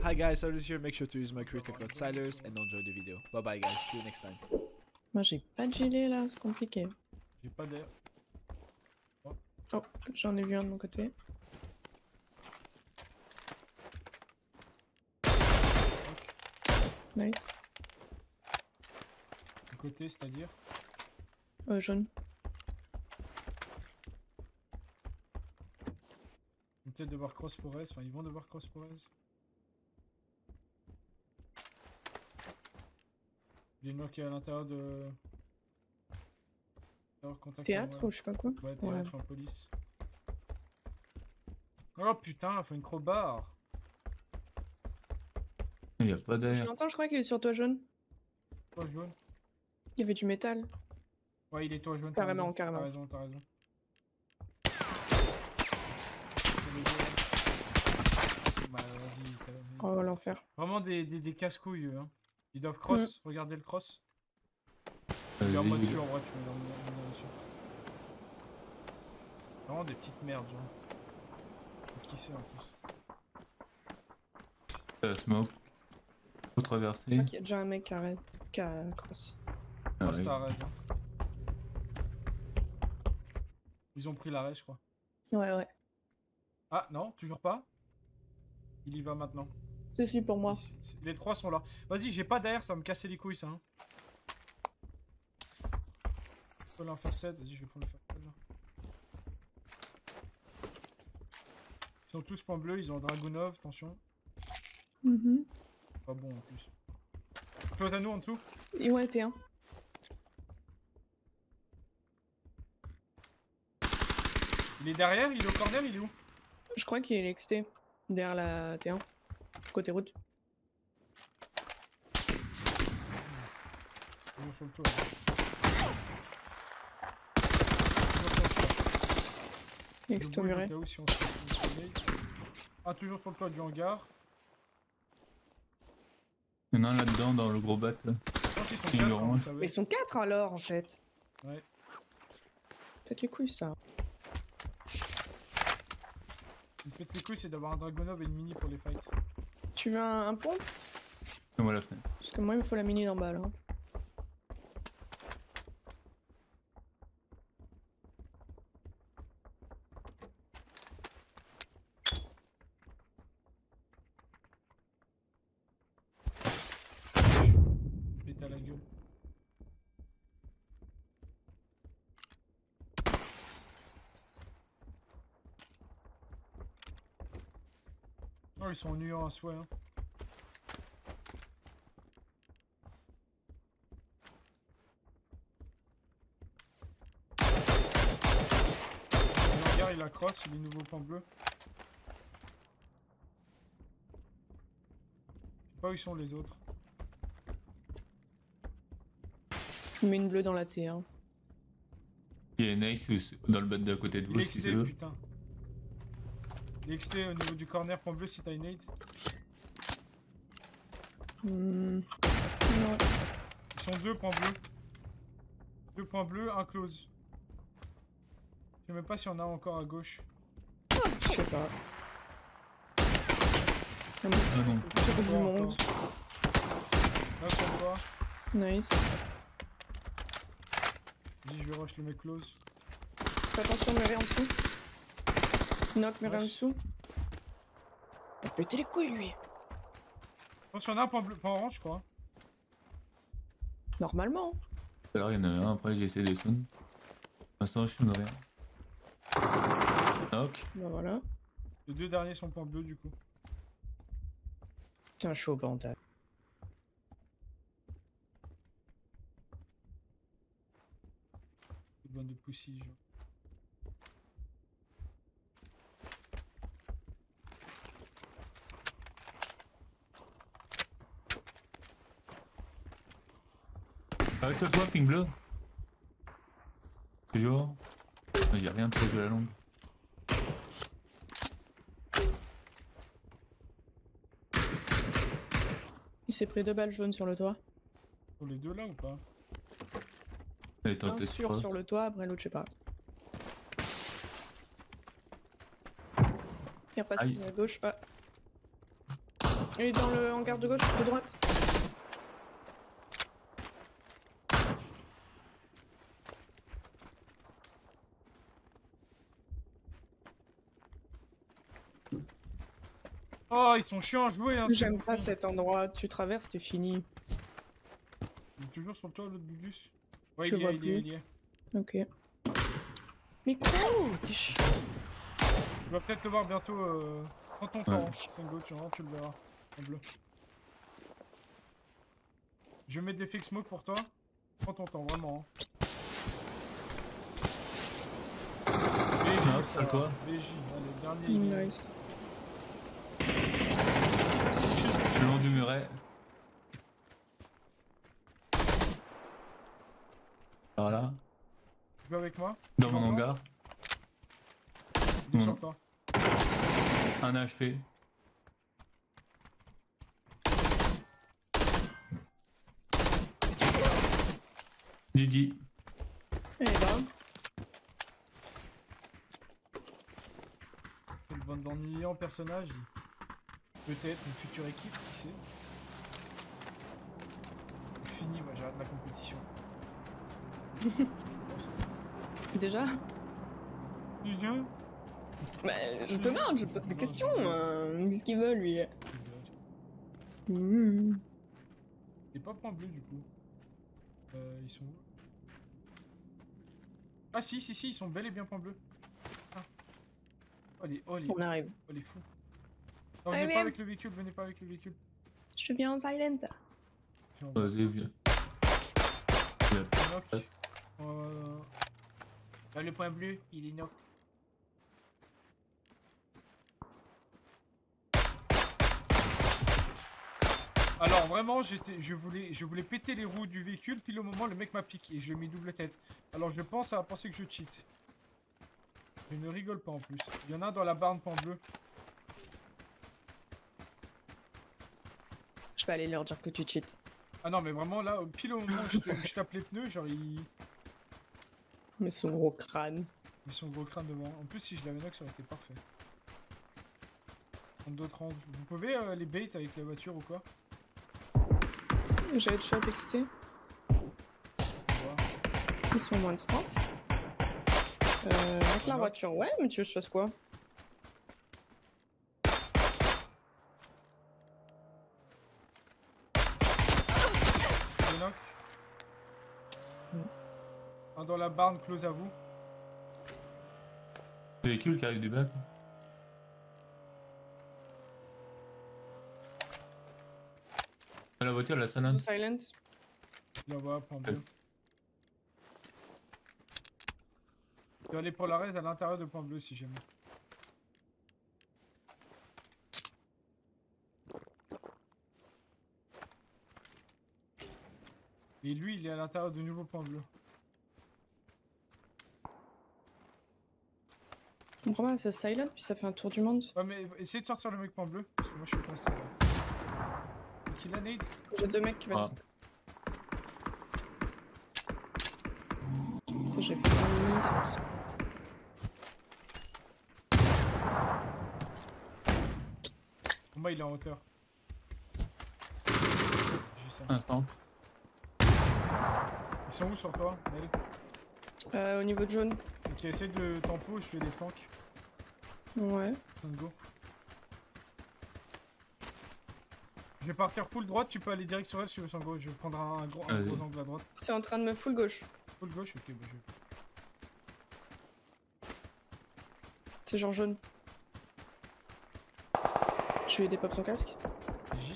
Hi guys, Cyrus here. Make sure to use my creator code Silers and enjoy the video. Bye bye guys. See you next time. Moi j'ai pas de gilet là, c'est compliqué. J'ai pas d'air. Oh, j'en ai vu un de mon côté. Nice. De côté, c'est-à-dire? Euh, jaune. Ils vont peut-être devoir cross pour S. Enfin, ils vont devoir cross pour S. Il est à l'intérieur de. Alors, Théâtre ou je sais pas quoi? Ouais, théâtre en police. Oh putain, faut une crowbar. Il y a pas Je d'air. l'entends, je crois qu'il est sur toi jaune. Toi jaune? Il y avait du métal. Ouais, il est toi jaune. Carrément, raison, carrément. T'as raison, t'as raison. Bah, vas-y, t'as- Oh l'enfer. Vraiment des, des, des casse-couilles, eux, hein. Ils doivent cross, regardez le cross. Euh, Il est en mode sûr, en vrai, tu mets dans dessus. Vraiment des petites merdes, genre. Qui c'est en plus euh, smoke. Faut Je traverser. crois qu'il y a déjà un mec qui a, qui a cross. Ah, Ah, ouais. raise, hein. Ils ont pris l'arrêt, je crois. Ouais, ouais. Ah, non, toujours pas Il y va maintenant. C'est si pour moi. Les trois sont là. Vas-y, j'ai pas d'air, ça va me casser les couilles, ça. Hein. Je peux l'en faire 7. Vas-y, je vais prendre le faire là. Ils sont tous points bleus, ils ont Dragunov, attention. Mhm. Pas bon en plus. Close à nous en dessous. Ouais, t'es un. Il est derrière, il est au corner, il est où? Je crois qu'il est XT. Derrière la T1. Côté route. Toujours sur le toit. Toujours sur le toit. Si on on réveille. Ah, toujours sur le toit du hangar. Il y en a un là-dedans dans le gros bat là. Pense qu'ils sont quatre, hein. Mais ils sont 4 alors en fait. Ouais. Faites les couilles ça. Pète les couilles, c'est d'avoir un Dragonov et une mini pour les fights. Tu veux un, un pompe On va la fenêtre. Parce que moi il me faut la mini d'en bas là. Pète à la gueule. Oh, ils sont ennuyants à souhait. Hein. Hangar, il a cross, il est nouveau point bleu. Je sais pas où ils sont les autres. Je mets une bleue dans la T1. Il y a Nice ou- dans le bat d'à côté de vous si tu veux. putain. Il est XT au niveau du corner point bleu si t'as une nade. Hmm. Non. Ils sont deux points bleus. Deux points bleus, un close. Je sais même pas si on a encore à gauche. Je sais pas. Ah, monde. Là, sur toi. Nice. Dis, je vais rush le mec close. Fais attention, muret en dessous. Knock, en dessous. Il a pété les couilles lui. Attention, on a un point bleu, point orange, je crois. Normalement. Alors il y en a un, après j'ai essayé de sound. Pour l'instant je suis rien. Knock. Bah voilà. Les deux derniers sont points bleus, du coup. Putain, chaud bandade. Une bande de pussy, genre. Arrête sur toi, ping bleu. Toujours. Il y a rien de proche de la longue. Il s'est pris deux balles jaunes sur le toit. Pour les deux là ou pas? Un sûr sur le toit, après l'autre, je sais pas. Il repasse à gauche. Ah. Il est dans le hangar de gauche, de droite. Oh, ils sont chiants à jouer, hein. J'aime pas cet endroit. Tu traverses, t'es fini. Il est toujours sur le toit, l'autre Gugus Ouais, il y, vois est, il y est, plus. il y est. Ok. Mais quoi? T'es chiant. Tu vas peut-être le voir bientôt. Euh... Prends ton temps, hein, Sengo, tu tu le verras. En bleu. Je vais mettre des fake smoke pour toi. Prends ton temps, vraiment. hein. BJ, Ah, ça toi. BJ, allez, dernier. il Nice. Je suis le long du muret. Voilà, Joue avec moi. dans mon hangar. Un HP. GG. Eh ben, Quelle bande d'ennuyants personnages. Peut-être une future équipe, qui sait. Fini, moi j'arrête la compétition. déjà Déjà? Bah, je te demande, je pose des questions. euh, Qu'est-ce qu'il veut, lui? Mmh. Et pas point bleu du coup. Euh, ils sont où? Ah si, si, si, ils sont bel et bien point bleu. Ah. Oh les, oh les, On arrive. oh les fous. Non, venez pas avec le véhicule, venez pas avec le véhicule. Je te viens en silent. Vas-y, viens. knock. Euh... Là, le point bleu, il est knock. Alors vraiment, j'étais, je voulais, je voulais péter les roues du véhicule, puis au moment le mec m'a piqué, je lui ai mis double tête. Alors je pense à penser que je cheat. Je ne rigole pas en plus. Il y en a un dans la barre point bleu. Je vais aller leur dire que tu cheats. Ah non mais vraiment là, pile au moment où je, tape les pneus, genre il... Mais son gros crâne. Ils sont gros crâne devant. En plus, si je l'avais knock, ça aurait été parfait. Prendre d'autres angles. Vous pouvez euh, les bait avec la voiture ou quoi? J'ai XT. Voilà. Ils sont moins de 3. Euh, avec la Voilà. voiture, ouais, mais tu veux que je fasse quoi Deux knock. Barne, close à vous. Le véhicule qui arrive du bac. La voiture, la The salade. silent. Là, voilà, point bleu. Je vais aller pour la raise à l'intérieur de point bleu si jamais. Et lui, il est à l'intérieur de nouveau point bleu. Comprends pas, c'est silent, puis ça fait un tour du monde. Ouais, mais essayez de sortir le mec point bleu, parce que moi je suis coincé là. Donc il a nade. J'ai deux mecs qui Ah. Putain, J'ai pas mis ça. Moi, il est en hauteur. J'ai ça. Instant. Ils sont où sur toi, Mel? Euh, au niveau de jaune. Ok, essaye de tempo, je fais des flanks. Ouais. Go. Je vais partir full droite, tu peux aller direct sur elle si tu veux Sango. Je vais prendre un gros, un gros angle à droite. C'est en train de me full gauche. Full gauche, ok, bah je. C'est genre jaune. Je lui ai des pop son casque.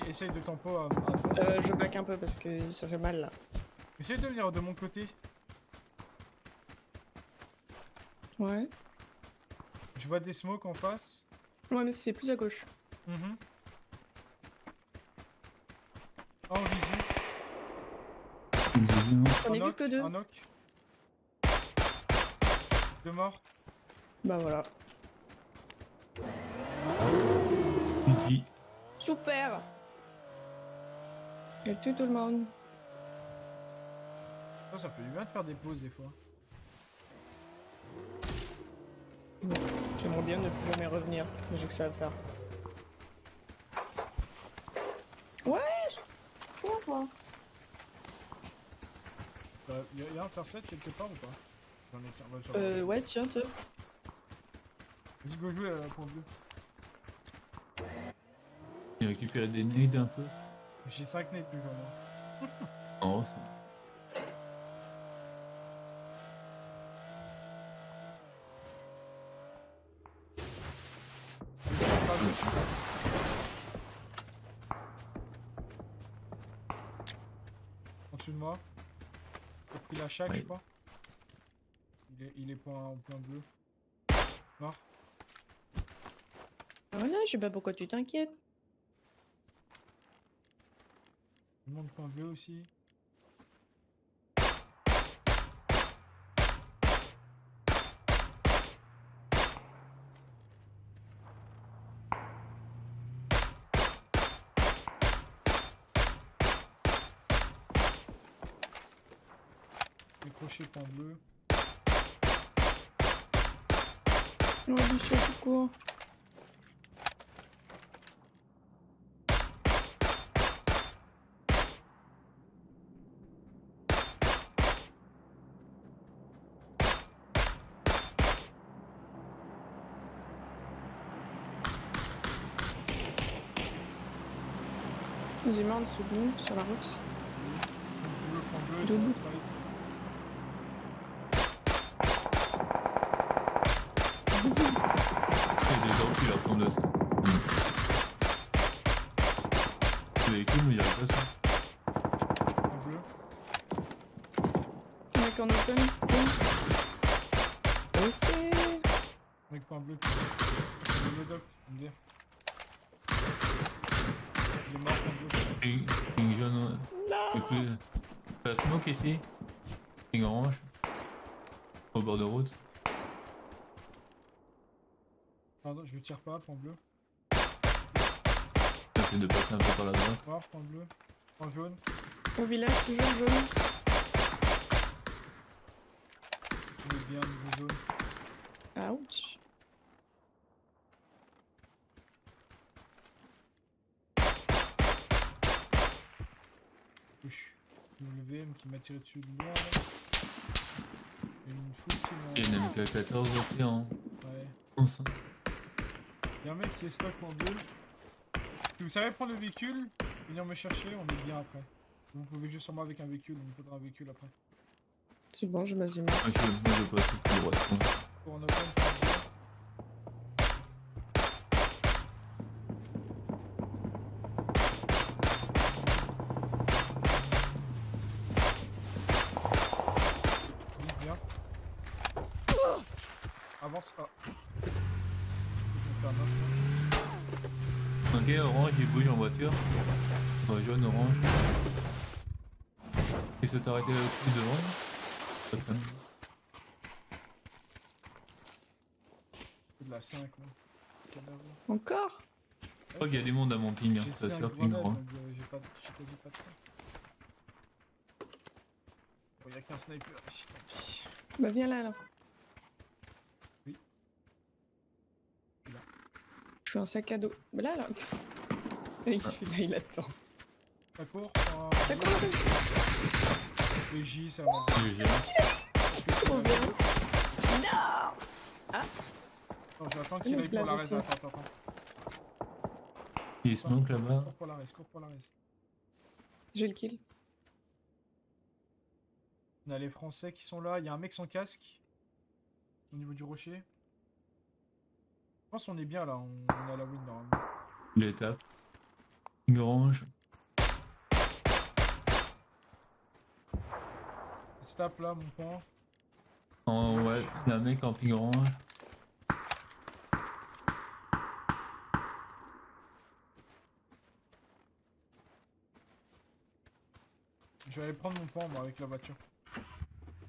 Essaye de tempo à, à. Euh, je back un peu parce que ça fait mal là. Essaye de venir de mon côté. Ouais. Je vois des smokes en face. Ouais, mais c'est plus à gauche. Mhm. En visu. Une deuxième. J'en ai vu que deux. Un knock. Deux morts. Bah voilà. Super Il tue tout le monde. Ça, ça fait du bien de faire des pauses des fois. J'aimerais bien ne plus jamais revenir, mais j'ai que ça à faire. toi. Bah, y'a y a un Perset quelque part ou pas? J'en ai qu'un. Bah, ça va. Euh, ouais, tiens, tiens. Vas-y, go jouer à point bleu. J'ai récupéré des nades un peu. J'ai 5 nets toujours moi. Non, ça. En dessous de moi. Ouais. je crois. Il est, il est point, point bleu. Mort. Voilà, je sais pas pourquoi tu t'inquiètes. Le monde point bleu aussi. Décroché point bleu. Oh, du chat tout court. Ils en dessous de nous, sur la route. Double. dans la fight. Il y a des gens qui leur tombent dessus. Hmm. Le véhicule, mais il y arrive pas ça. Point bleu. Mec en open. Ok. Mec point bleu. Le doc, me dire. Il est mort point bleu. Ping, jaune, ouais. Et puis, t'as smoke ici? Ping orange. Au bord de route. Pardon, je tire pas, point bleu. J'essaie de passer un peu par la droite. Mort, point bleu. Point jaune. Au village, toujours jaune. Est bien niveau zone. Ouch. WM qui m'a tiré dessus de moi. là. Il y a une foule sinon. Il y a une MK14 aussi en Ouais. France. Il y a un mec qui est stock en deux. Si vous savez prendre le véhicule, venir me chercher, on est bien après. Vous pouvez jouer sur moi avec un véhicule, il me faudra un véhicule après. C'est bon, je m'assume. Moi, je, je passe tout. Pour en open, pour en deux. Vite, viens. Ah. Me faire neuf, Ok, orange, il bouge en voiture. Ouais, jaune, orange. Il s'est arrêté au-dessus bien. C'est de la 5 là. Encore? Je crois qu'il y a du monde à mon ping. Hein. 5 sûr ping orange. euh, j'ai pas, quasi pas de temps. Bon, y'a qu'un sniper ici, tant pis. Bah viens là, là. Oui. Là. Je fais un sac à dos. Bah là, là. Et celui-là, il attend. Ça court euh, Ça court là Le J, ça m'a Le G. Trop bien. Non Non, j'attends qu'il aille pour la ici. Attends, attends, attends. Il smoke là-bas. Cours pour la res, cours pour la. J'ai le kill. On a les Français qui sont là. Il y a un mec sans casque. Au niveau du rocher. Pense qu'on est bien là. On, à la win normalement. Il est tape. Ping orange. Stap là, mon point. En, ouais, il y a un mec en ping orange. Je vais aller prendre mon point moi avec la voiture.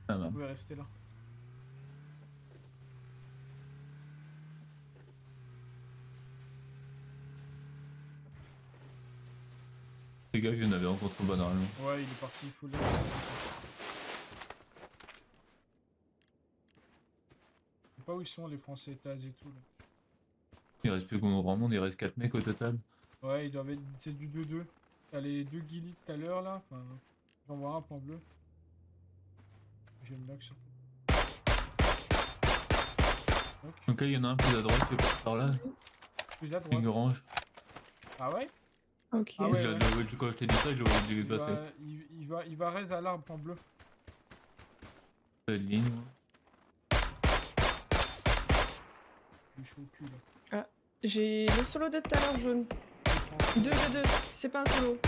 Ah bah. Vous pouvez rester là. Les gars, je n'avais rencontré bon normalement. Ouais, il est parti full. Je sais pas où ils sont les Français, Taz et tout. Là. Il reste plus grand monde, il reste 4 mecs au total. Ouais, ils doivent être. C'est du 2-2. T'as les deux guilis tout à l'heure là. Enfin, j'en vois un point bleu. J'ai une knock sur là, il y en a un plus à droite, c'est par là, plus à une droite. orange. Ah ouais? Ok. Ah ouais, Je ouais. Quand je t'ai dit ça, je l'aurais dû il passer. va, il, il va, il va raise à l'arbre point bleu. Ligne. Je suis au cul là. J'ai le solo de tout à l'heure jaune. Les Français- 2 2 2. C'est pas un solo.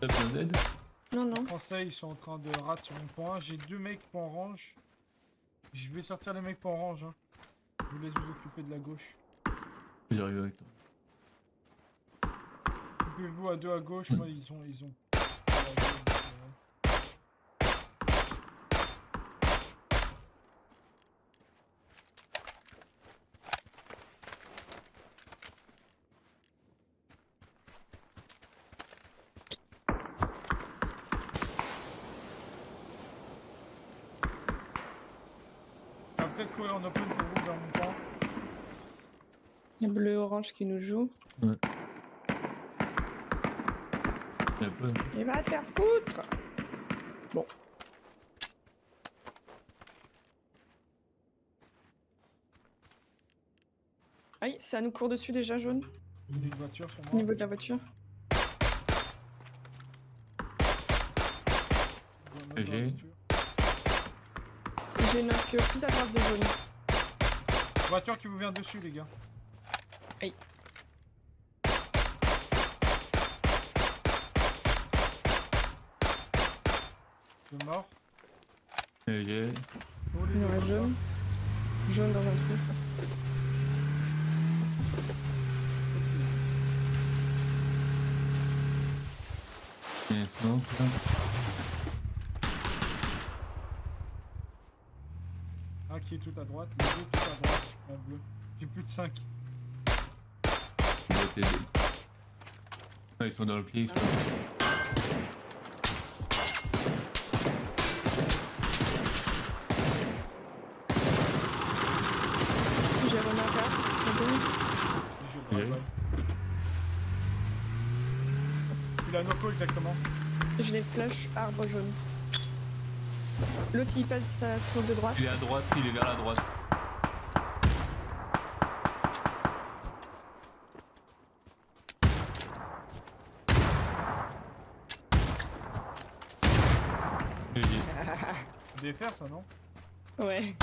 T'as besoin d'aide? Non, non. Les Français ils sont en train de rat sur mon point. J'ai deux mecs point orange. Je vais sortir les mecs point orange. Hein. Je vous laisse vous occuper de la gauche. J'arrive avec toi. Occupez-vous à deux à gauche. Hmm. Moi ils ont. Ils ont... peut-être courir en open pour vous vers mon point. Il y a bleu orange qui nous joue. Pas. Il va te faire foutre. Bon. Aïe, ça nous court dessus déjà jaune. Il y a une voiture sur Au moi. niveau de la voiture. Voiture. J'ai une arc plus à droite de jaune. Voiture qui vous vient dessus, les gars. Aïe. De mort. Les Il y en a deux, jaune. Jaune dans un trou. un smoke, là. Un qui est tout à droite, les deux tout à droite, en bleu. J'ai plus de 5. Il doit t'aider. Ah, ils sont dans le cliff. J'ai remis un quart. c'est bon. Je le Oui. balle. Noco exactement. Je les flush arbre jaune. L'autre il passe sa smoke de droite. Il est à droite, il est vers la droite. DFR ça non? Ouais.